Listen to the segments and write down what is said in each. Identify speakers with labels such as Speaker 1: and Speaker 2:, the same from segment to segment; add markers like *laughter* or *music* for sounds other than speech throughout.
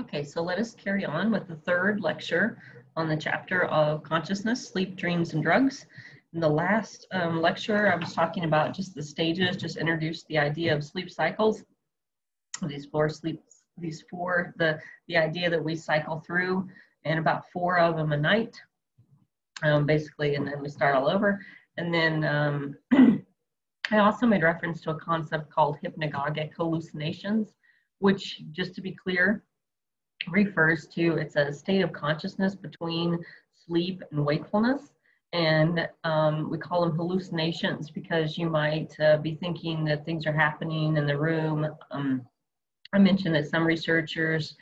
Speaker 1: Okay, so let us carry on with the third lecture on the chapter of consciousness, sleep, dreams, and drugs. In the last um, lecture, I was talking about just the stages, just introduced the idea of sleep cycles, these four sleep, these four, the, the idea that we cycle through and about four of them a night, um, basically, and then we start all over. And then um, *clears throat* I also made reference to a concept called hypnagogic hallucinations, which, just to be clear, refers to it's a state of consciousness between sleep and wakefulness. And um, we call them hallucinations because you might uh, be thinking that things are happening in the room. Um, I mentioned that some researchers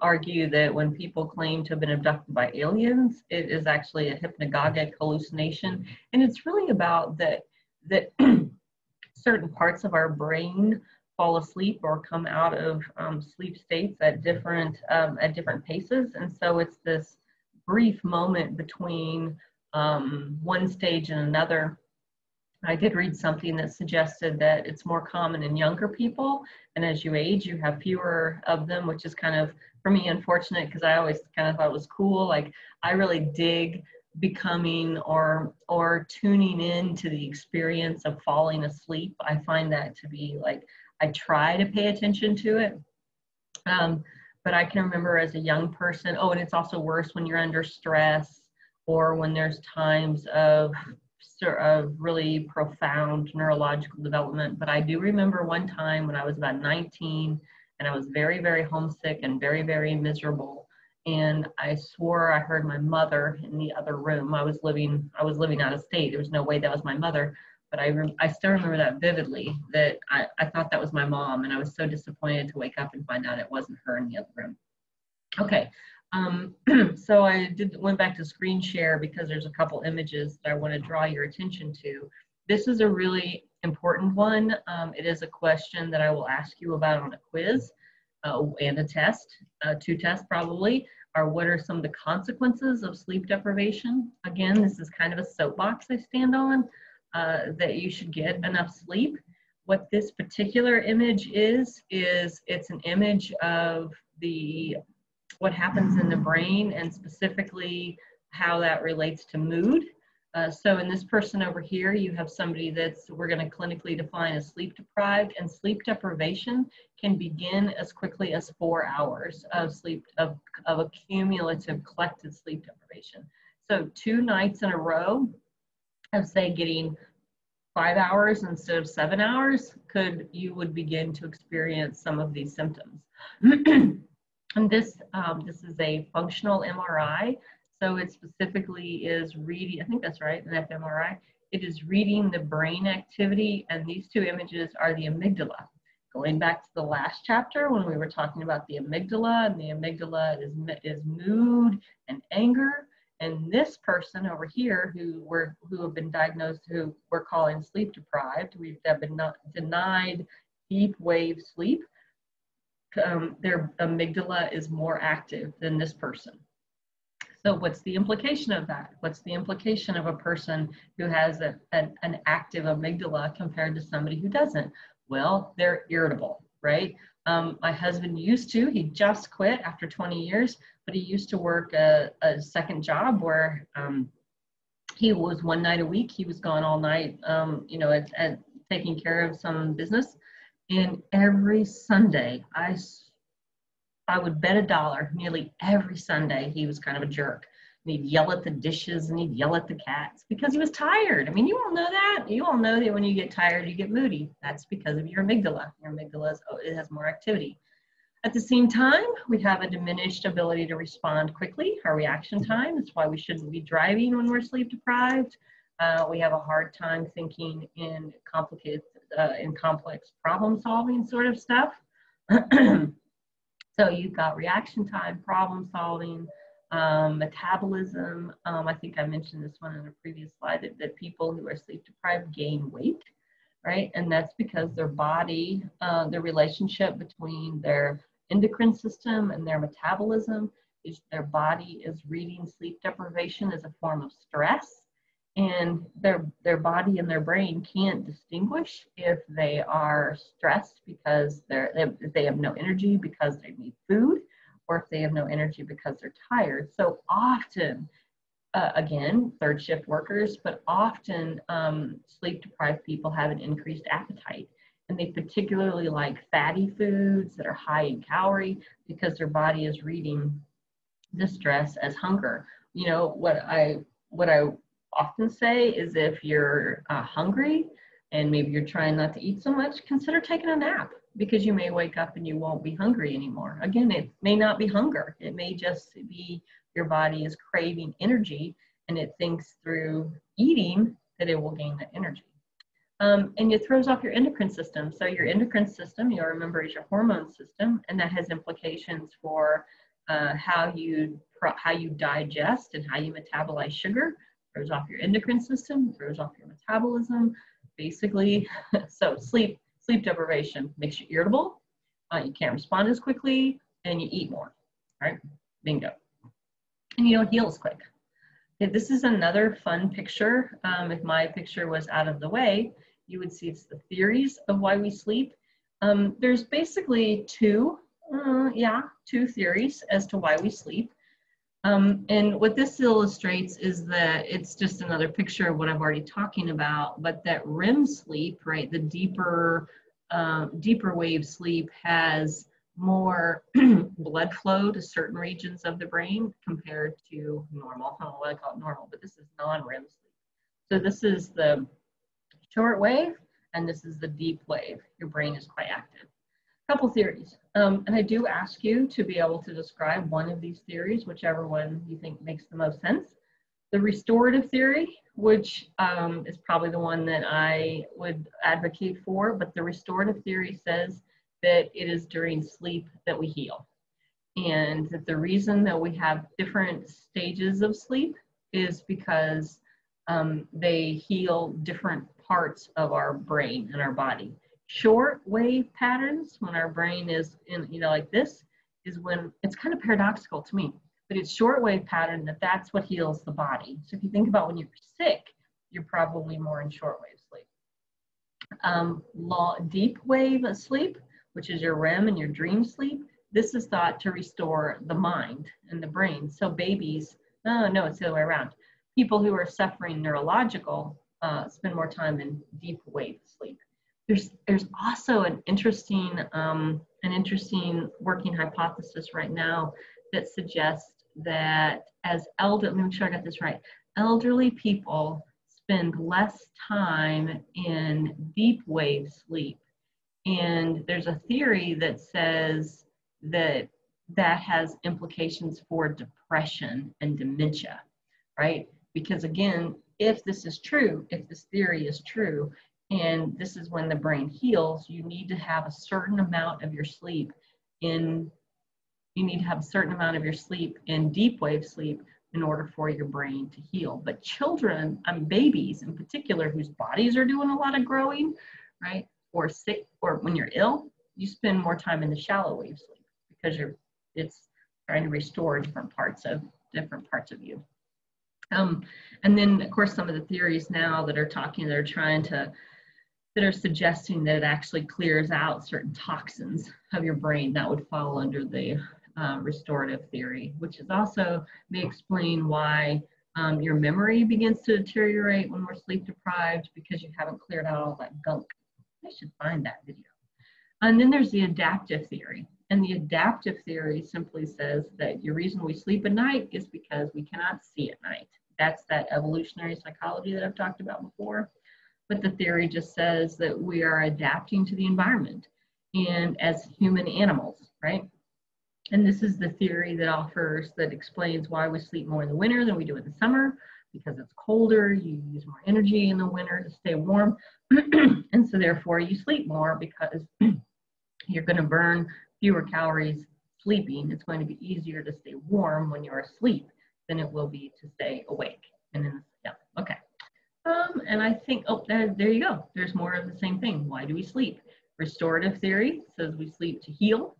Speaker 1: argue that when people claim to have been abducted by aliens, it is actually a hypnagogic hallucination. And it's really about that, that *clears throat* certain parts of our brain fall asleep or come out of um, sleep states at different um, at different paces. And so it's this brief moment between um, one stage and another. I did read something that suggested that it's more common in younger people. And as you age you have fewer of them which is kind of for me unfortunate because i always kind of thought it was cool. Like i really dig becoming or or tuning in to the experience of falling asleep. I find that to be like I try to pay attention to it. Um, but I can remember as a young person, oh, and it's also worse when you're under stress or when there's times of, of really profound neurological development. But I do remember one time when I was about 19 and I was very, very homesick and very, very miserable. And I swore I heard my mother in the other room. I was living, I was living out of state. There was no way that was my mother but I, I still remember that vividly that I, I thought that was my mom and I was so disappointed to wake up and find out it wasn't her in the other room. Okay, um, *clears throat* so I did went back to screen share because there's a couple images that I want to draw your attention to. This is a really important one. Um, it is a question that I will ask you about on a quiz uh, and a test, uh, two tests probably, are what are some of the consequences of sleep deprivation? Again, this is kind of a soapbox I stand on. Uh, that you should get enough sleep. What this particular image is, is it's an image of the what happens in the brain and specifically how that relates to mood. Uh, so in this person over here, you have somebody that's we're going to clinically define as sleep deprived, and sleep deprivation can begin as quickly as four hours of sleep of, of a cumulative collected sleep deprivation. So two nights in a row of say getting five hours instead of seven hours, could you would begin to experience some of these symptoms. *clears throat* and this um, this is a functional MRI, so it specifically is reading. I think that's right, an fMRI. It is reading the brain activity, and these two images are the amygdala. Going back to the last chapter when we were talking about the amygdala, and the amygdala is, is mood and anger. And this person over here, who were who have been diagnosed, who we're calling sleep deprived, we've been not denied deep wave sleep. Um, their amygdala is more active than this person. So what's the implication of that? What's the implication of a person who has a, an, an active amygdala compared to somebody who doesn't? Well, they're irritable, right? Um, my husband used to, he just quit after 20 years, but he used to work a, a second job where um, he was one night a week, he was gone all night, um, you know, at, at taking care of some business. And every Sunday, I, I would bet a dollar, nearly every Sunday, he was kind of a jerk and he'd yell at the dishes and he'd yell at the cats because he was tired. I mean, you all know that. You all know that when you get tired, you get moody. That's because of your amygdala. Your amygdala is, oh, it has more activity. At the same time, we have a diminished ability to respond quickly, our reaction time. That's why we shouldn't be driving when we're sleep deprived. Uh, we have a hard time thinking in complicated, uh, in complex problem solving sort of stuff. *clears throat* so you've got reaction time, problem solving, um, metabolism. Um, I think I mentioned this one in a previous slide that, that people who are sleep deprived gain weight, right? And that's because their body, uh, the relationship between their endocrine system and their metabolism is their body is reading sleep deprivation as a form of stress and their their body and their brain can't distinguish if they are stressed because they're they, they have no energy because they need food or if they have no energy because they're tired. So often, uh, again, third shift workers, but often um, sleep deprived people have an increased appetite. And they particularly like fatty foods that are high in calorie because their body is reading distress as hunger. You know, what I, what I often say is if you're uh, hungry and maybe you're trying not to eat so much, consider taking a nap because you may wake up and you won't be hungry anymore. Again, it may not be hunger, it may just be your body is craving energy and it thinks through eating that it will gain that energy. Um, and it throws off your endocrine system. So, your endocrine system, you'll remember, is your hormone system, and that has implications for uh, how you how you digest and how you metabolize sugar. Throws off your endocrine system, throws off your metabolism. Basically, *laughs* so sleep sleep deprivation makes you irritable, uh, you can't respond as quickly, and you eat more, right? Bingo. And you don't heal as quick. Okay, this is another fun picture. Um, if my picture was out of the way, you would see it's the theories of why we sleep. Um, there's basically two, uh, yeah, two theories as to why we sleep. Um, and what this illustrates is that it's just another picture of what I've already talking about, but that REM sleep, right, the deeper, uh, deeper wave sleep has more *clears throat* blood flow to certain regions of the brain compared to normal. I don't know what I call it normal, but this is non-REM sleep. So this is the short wave, and this is the deep wave. Your brain is quite active couple theories. Um, and I do ask you to be able to describe one of these theories, whichever one you think makes the most sense. The restorative theory, which um, is probably the one that I would advocate for, but the restorative theory says that it is during sleep that we heal. And that the reason that we have different stages of sleep is because um, they heal different parts of our brain and our body. Short wave patterns when our brain is in you know like this is when it's kind of paradoxical to me but it's short wave pattern that that's what heals the body. So if you think about when you're sick you're probably more in short wave sleep. Um, deep wave sleep which is your rem and your dream sleep this is thought to restore the mind and the brain. So babies no no it's the other way around. People who are suffering neurological uh, spend more time in deep wave sleep there's there's also an interesting um, an interesting working hypothesis right now that suggests that as elder let me make sure I got this right elderly people spend less time in deep wave sleep. And there's a theory that says that that has implications for depression and dementia right? Because again if this is true if this theory is true and this is when the brain heals you need to have a certain amount of your sleep in you need to have a certain amount of your sleep in deep wave sleep in order for your brain to heal. But children and um, babies in particular whose bodies are doing a lot of growing right or sick or when you're ill you spend more time in the shallow wave sleep because you're it's trying to restore different parts of different parts of you um, and then of course some of the theories now that are talking they're trying to that are suggesting that it actually clears out certain toxins of your brain that would fall under the uh, restorative theory, which is also may explain why um, your memory begins to deteriorate when we're sleep deprived because you haven't cleared out all that gunk. I should find that video. And then there's the adaptive theory. And the adaptive theory simply says that the reason we sleep at night is because we cannot see at night. That's that evolutionary psychology that I've talked about before but the theory just says that we are adapting to the environment and as human animals, right? And this is the theory that offers, that explains why we sleep more in the winter than we do in the summer, because it's colder, you use more energy in the winter to stay warm. *clears throat* and so therefore you sleep more because *clears throat* you're gonna burn fewer calories sleeping. It's going to be easier to stay warm when you're asleep than it will be to stay awake. And then, yeah, okay. Um, and I think, oh, there, there you go. There's more of the same thing. Why do we sleep? Restorative theory says we sleep to heal,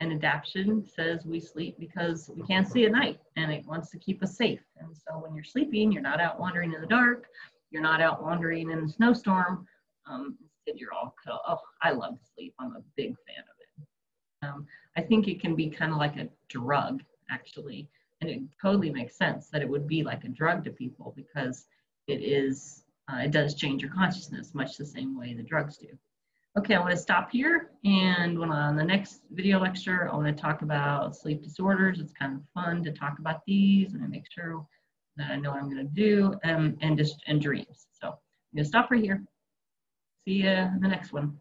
Speaker 1: and adaptation says we sleep because we can't see at night and it wants to keep us safe. And so when you're sleeping, you're not out wandering in the dark, you're not out wandering in the snowstorm. Um, instead, you're all, oh, I love sleep. I'm a big fan of it. Um, I think it can be kind of like a drug, actually. And it totally makes sense that it would be like a drug to people because it is, uh, it does change your consciousness much the same way the drugs do. Okay, I want to stop here. And when on the next video lecture, I want to talk about sleep disorders. It's kind of fun to talk about these and I make sure that I know what I'm going to do um, and just and dreams. So I'm going to stop right here. See you in the next one.